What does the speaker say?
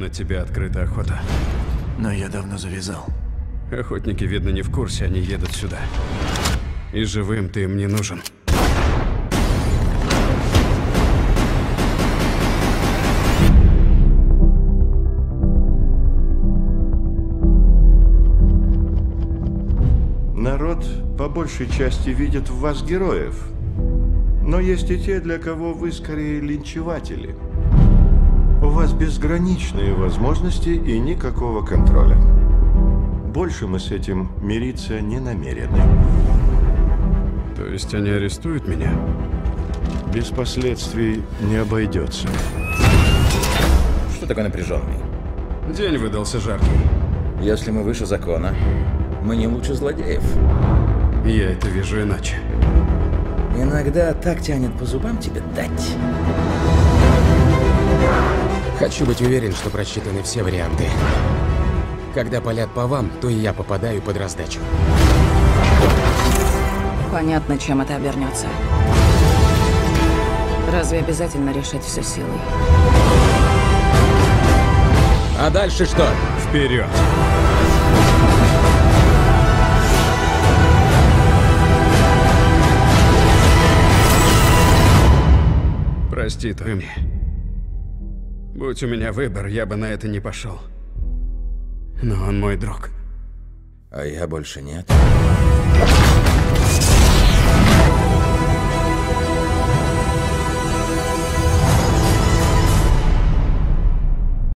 На тебя открыта охота. Но я давно завязал. Охотники, видно, не в курсе, они едут сюда. И живым ты им не нужен. Народ по большей части видит в вас героев. Но есть и те, для кого вы скорее линчеватели. У вас безграничные возможности и никакого контроля. Больше мы с этим мириться не намерены. То есть они арестуют меня? Без последствий не обойдется. Что такой напряженный? День выдался жаркий. Если мы выше закона, мы не лучше злодеев. Я это вижу иначе. Иногда так тянет по зубам тебе дать. Хочу быть уверен, что просчитаны все варианты. Когда палят по вам, то и я попадаю под раздачу. Понятно, чем это обернется. Разве обязательно решать все силой? А дальше что? Вперед! Прости, Томми. Будь у меня выбор, я бы на это не пошел. Но он мой друг. А я больше нет.